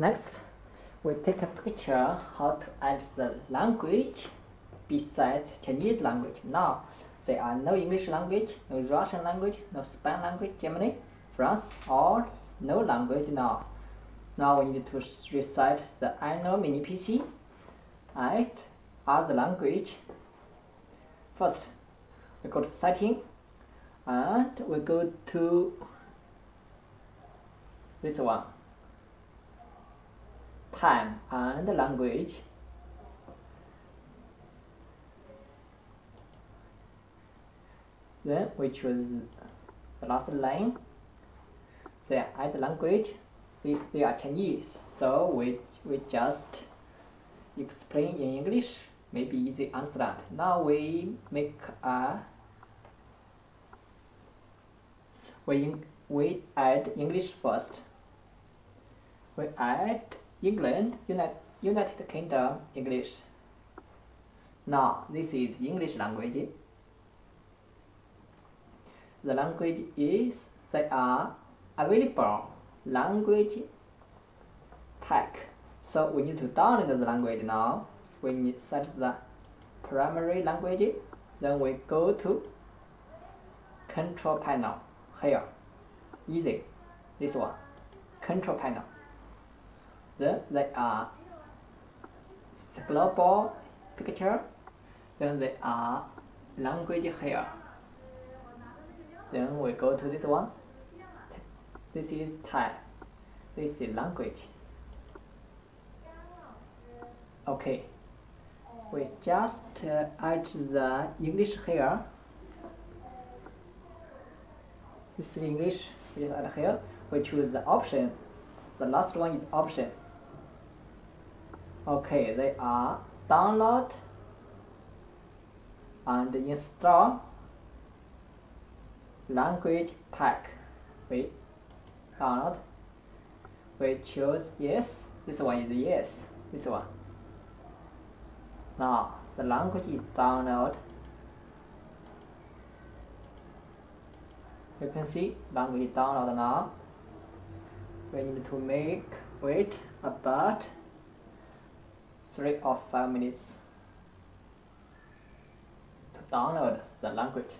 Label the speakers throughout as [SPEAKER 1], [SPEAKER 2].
[SPEAKER 1] Next, we take a picture how to add the language besides Chinese language. Now, there are no English language, no Russian language, no Spanish language, Germany, France, or no language now. Now we need to recite the Ainol mini PC and other language. First, we go to setting and we go to this one time and language. Then we choose the last line? Then add language if they are Chinese. So we we just explain in English. Maybe easy understand now we make a we we add English first. We add England United United Kingdom English. Now this is English language. The language is they are available. Language pack. So we need to download the language now. We need set the primary language then we go to control panel. Here. Easy. This one. Control panel then they are global picture then they are language here. Then we go to this one. This is type this is language. Okay. We just uh, add the English here. This is English we just add here. We choose the option. The last one is option okay they are download and install language pack. We download. We choose yes. This one is yes. This one. Now the language is download. You can see language is download now. We need to make wait about or five minutes to download the language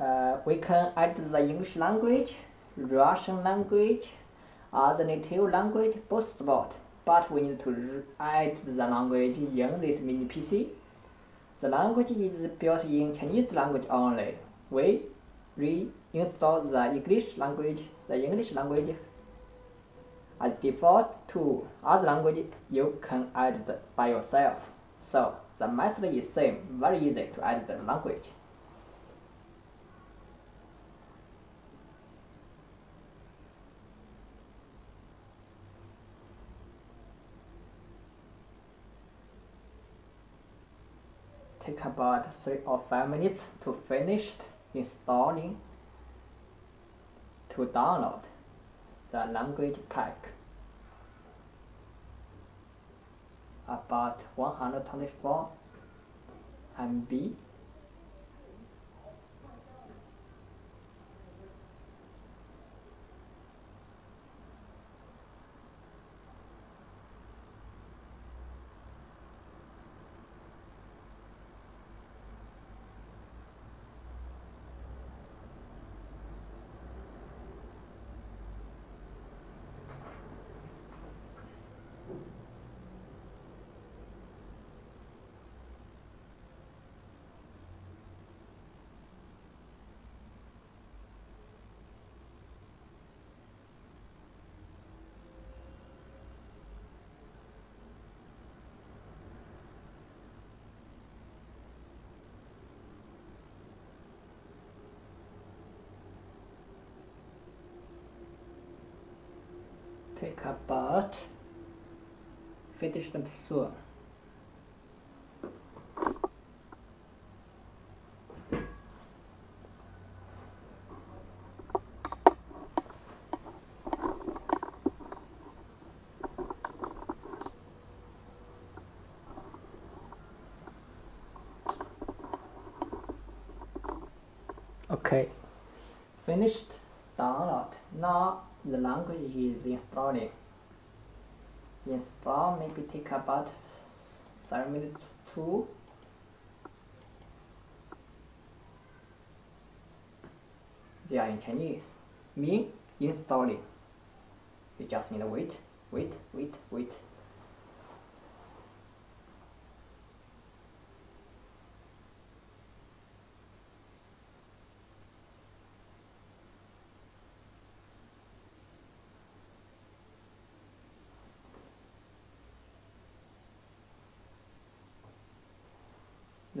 [SPEAKER 1] uh, we can add the English language, Russian language, other native language, both support. But we need to add the language in this mini PC. The language is built in Chinese language only. We reinstall the English language, the English language as default to other language you can add by yourself. So the method is same, very easy to add the language. take about 3 or 5 minutes to finish installing to download the language pack. About 124 MB take about finish them soon. Okay, finished download. Now the language is installing. Install maybe take about 7 minutes to they are in Chinese. Mean installing. We just need to wait, wait, wait, wait.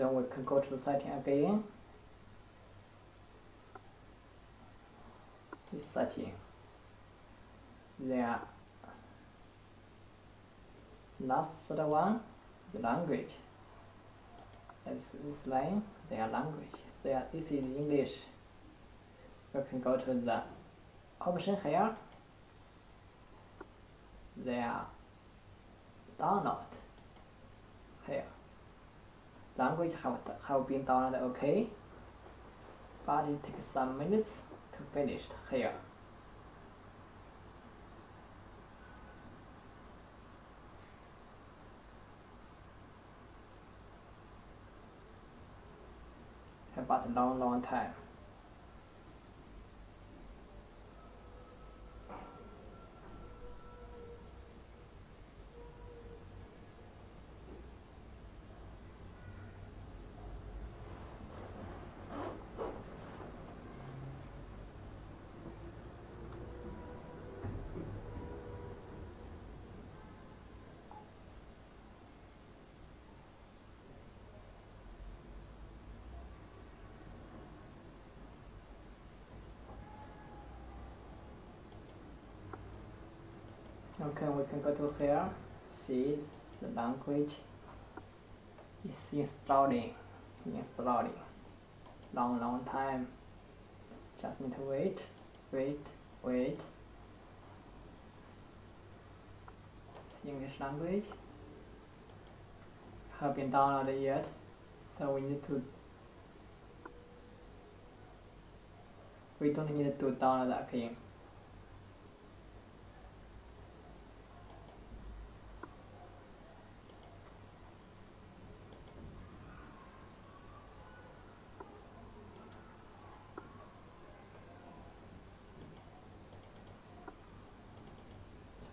[SPEAKER 1] Then we can go to the setting again. This setting. Then last third one, the language. As this line, their language. There, this is English. We can go to the option here. There, download here language have, have been downloaded okay. But it takes some minutes to finish here. About a long long time okay we can go to here see the language is installing installing long long time. Just need to wait wait wait. English language. Have been downloaded yet so we need to we don't need to download again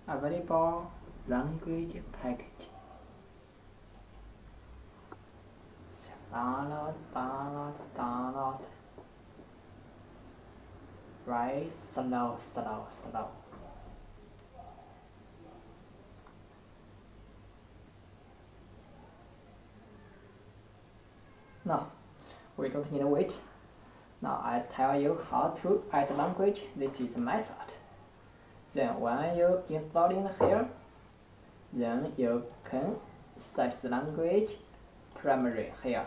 [SPEAKER 1] available language package. Download, download, download. Right, slow, slow, slow. Now, we don't need to wait. Now I tell you how to add language. This is method. Then when you installing here, then you can set the language primary here.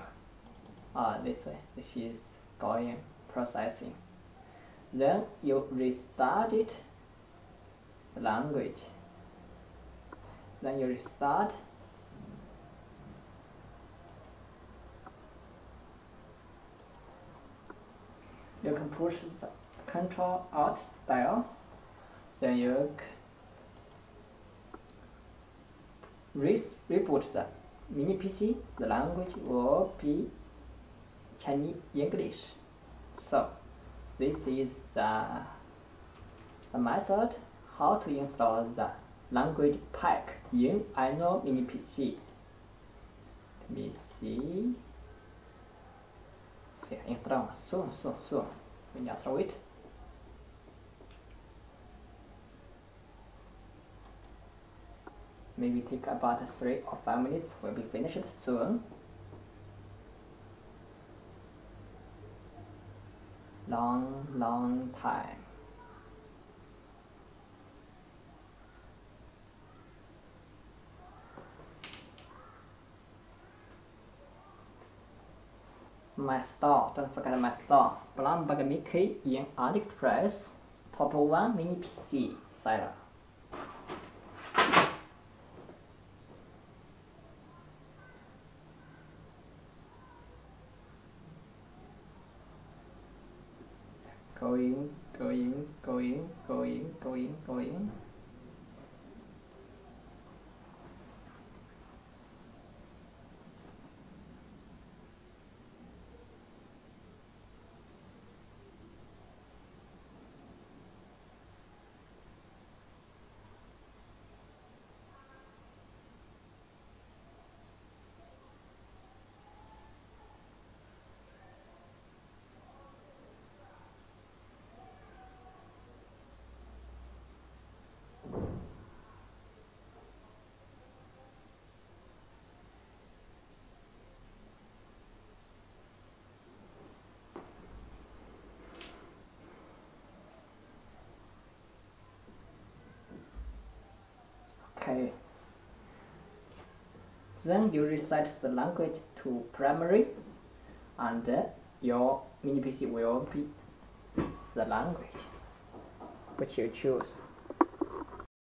[SPEAKER 1] Ah, this way. This is going processing. Then you restart it the language. Then you restart you can push the control alt dial then you re reboot the mini PC, the language will be Chinese English. So this is the, the method how to install the language pack in Ainol mini PC. Let me see. See, install soon, soon, soon. We just wait. Maybe take about 3 or 5 minutes will be finished soon. Long long time. My store, don't forget my store, Blomiky in AliExpress, top 1 mini PC seller. going, going, going, going, going, going. Okay. Then you reset the language to primary and uh, your mini PC will be the language which you choose.